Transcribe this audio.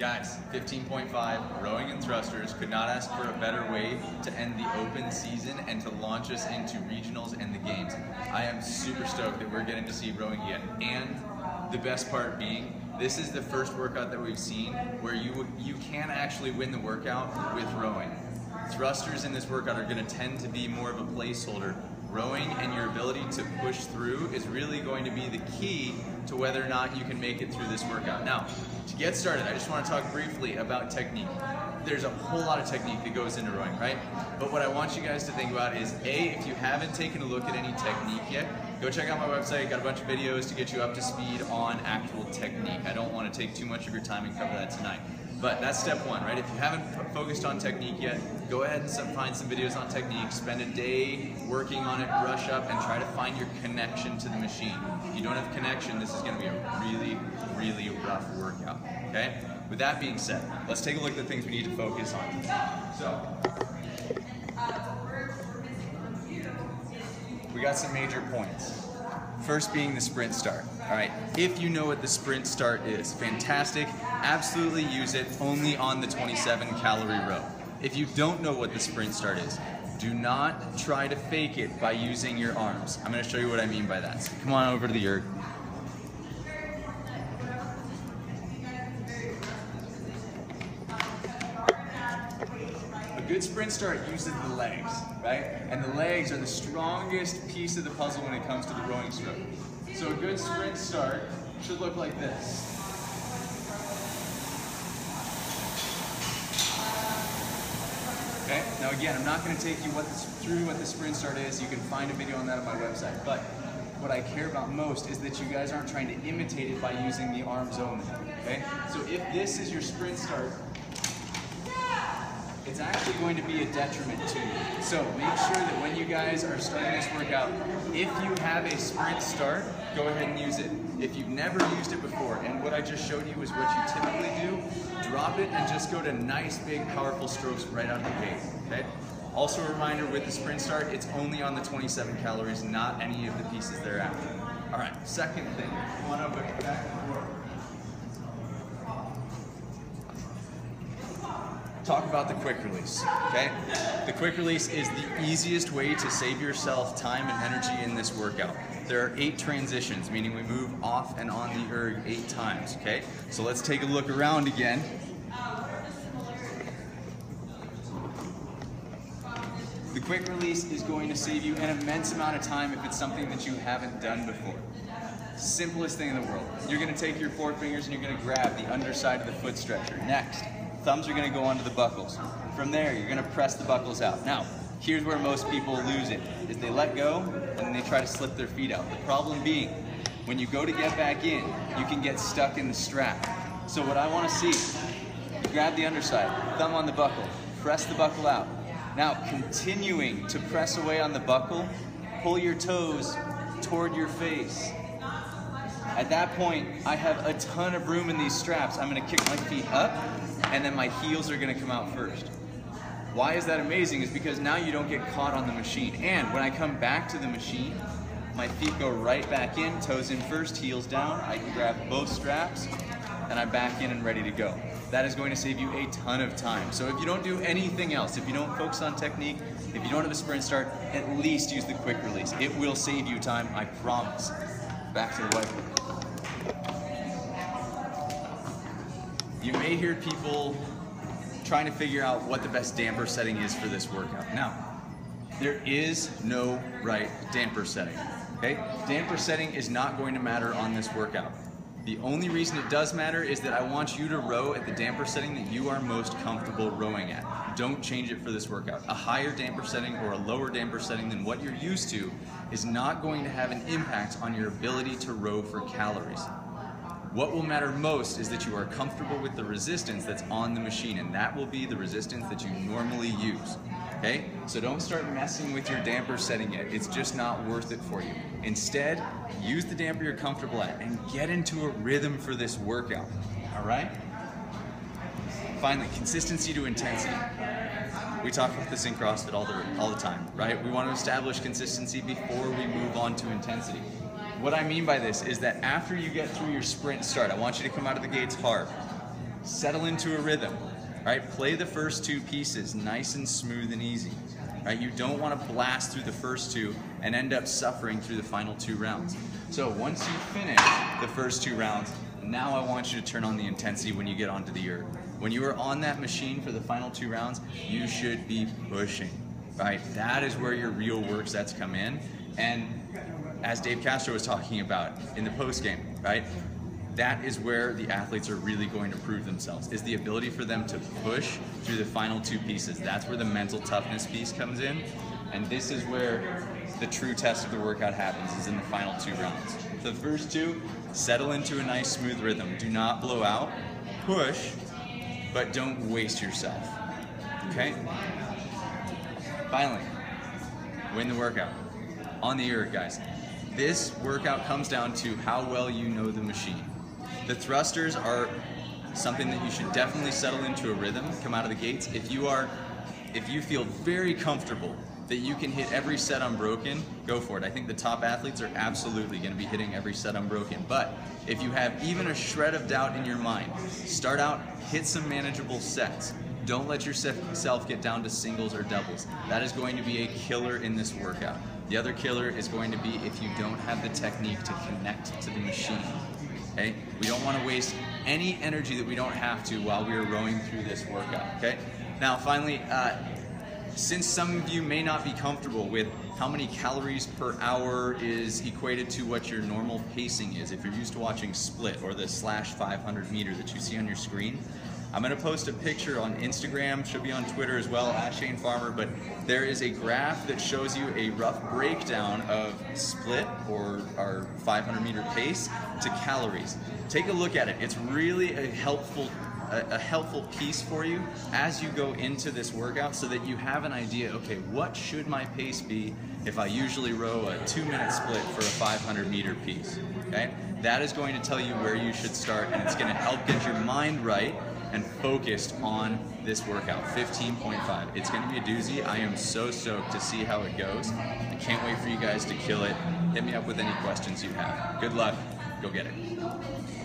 Guys, 15.5, rowing and thrusters. Could not ask for a better way to end the open season and to launch us into regionals and the games. I am super stoked that we're getting to see rowing again. And the best part being, this is the first workout that we've seen where you you can actually win the workout with rowing. Thrusters in this workout are going to tend to be more of a placeholder rowing and your ability to push through is really going to be the key to whether or not you can make it through this workout. Now, to get started, I just want to talk briefly about technique. There's a whole lot of technique that goes into rowing, right? But what I want you guys to think about is A, if you haven't taken a look at any technique yet, go check out my website. Got a bunch of videos to get you up to speed on actual technique. I don't want to take too much of your time and cover that tonight. But that's step one, right? If you haven't focused on technique yet, go ahead and some, find some videos on technique, spend a day working on it, brush up, and try to find your connection to the machine. If you don't have connection, this is gonna be a really, really rough workout, okay? With that being said, let's take a look at the things we need to focus on. So, we got some major points. First being the sprint start. All right, if you know what the sprint start is, fantastic. Absolutely use it only on the 27 calorie row. If you don't know what the sprint start is, do not try to fake it by using your arms. I'm gonna show you what I mean by that. So come on over to the erg. Good sprint start uses the legs, right? And the legs are the strongest piece of the puzzle when it comes to the rowing stroke. So a good sprint start should look like this. Okay, now again, I'm not going to take you what through what the sprint start is. You can find a video on that on my website. But what I care about most is that you guys aren't trying to imitate it by using the arms only. Okay, so if this is your sprint start, it's actually going to be a detriment to you. So make sure that when you guys are starting this workout, if you have a sprint start, go ahead and use it. If you've never used it before, and what I just showed you is what you typically do, drop it and just go to nice, big, powerful strokes right out of the gate, okay? Also a reminder with the sprint start, it's only on the 27 calories, not any of the pieces thereafter. All right, second thing, come on over, back talk about the quick release, okay? The quick release is the easiest way to save yourself time and energy in this workout. There are eight transitions, meaning we move off and on the erg eight times, okay? So let's take a look around again. The quick release is going to save you an immense amount of time if it's something that you haven't done before. Simplest thing in the world. You're gonna take your four fingers and you're gonna grab the underside of the foot stretcher. Next, thumbs are gonna go onto the buckles. From there, you're gonna press the buckles out. Now, here's where most people lose it, is they let go and then they try to slip their feet out. The problem being, when you go to get back in, you can get stuck in the strap. So what I wanna see, grab the underside, thumb on the buckle, press the buckle out. Now, continuing to press away on the buckle, pull your toes toward your face. At that point, I have a ton of room in these straps. I'm gonna kick my feet up, and then my heels are gonna come out first. Why is that amazing? Is because now you don't get caught on the machine. And when I come back to the machine, my feet go right back in, toes in first, heels down. I can grab both straps, and I'm back in and ready to go. That is going to save you a ton of time. So if you don't do anything else, if you don't focus on technique, if you don't have a sprint start, at least use the quick release. It will save you time, I promise. Back to the whiteboard. You may hear people trying to figure out what the best damper setting is for this workout. Now, there is no right damper setting. Okay? Damper setting is not going to matter on this workout. The only reason it does matter is that I want you to row at the damper setting that you are most comfortable rowing at. Don't change it for this workout. A higher damper setting or a lower damper setting than what you're used to is not going to have an impact on your ability to row for calories. What will matter most is that you are comfortable with the resistance that's on the machine, and that will be the resistance that you normally use. Okay? So don't start messing with your damper setting yet. It's just not worth it for you. Instead, use the damper you're comfortable at and get into a rhythm for this workout. All right? Finally, consistency to intensity. We talk about this in CrossFit all the, all the time, right? We want to establish consistency before we move on to intensity. What I mean by this is that after you get through your sprint start, I want you to come out of the gates hard. settle into a rhythm. Right? Play the first two pieces nice and smooth and easy. Right? You don't want to blast through the first two and end up suffering through the final two rounds. So once you finish the first two rounds, now I want you to turn on the intensity when you get onto the erg. When you are on that machine for the final two rounds, you should be pushing, right? That is where your real work sets come in. And as Dave Castro was talking about in the post game, right? That is where the athletes are really going to prove themselves, is the ability for them to push through the final two pieces. That's where the mental toughness piece comes in. And this is where the true test of the workout happens, is in the final two rounds. The first two, settle into a nice smooth rhythm. Do not blow out, push, but don't waste yourself. Okay? Finally, win the workout. On the erg, guys. This workout comes down to how well you know the machine. The thrusters are something that you should definitely settle into a rhythm, come out of the gates. If you are, if you feel very comfortable that you can hit every set unbroken, go for it. I think the top athletes are absolutely going to be hitting every set unbroken. But if you have even a shred of doubt in your mind, start out, hit some manageable sets. Don't let yourself get down to singles or doubles. That is going to be a killer in this workout. The other killer is going to be if you don't have the technique to connect to the machine. Okay? We don't want to waste any energy that we don't have to while we are rowing through this workout. Okay? Now, finally, uh, since some of you may not be comfortable with how many calories per hour is equated to what your normal pacing is, if you're used to watching split or the slash 500 meter that you see on your screen, I'm going to post a picture on Instagram, should be on Twitter as well, at Shane Farmer, but there is a graph that shows you a rough breakdown of split or our 500 meter pace to calories. Take a look at it. It's really a helpful a, helpful piece for you as you go into this workout so that you have an idea, okay, what should my pace be if I usually row a two minute split for a 500 meter piece, okay? That is going to tell you where you should start and it's gonna help get your mind right and focused on this workout, 15.5. It's gonna be a doozy. I am so stoked to see how it goes. I can't wait for you guys to kill it. Hit me up with any questions you have. Good luck, go get it.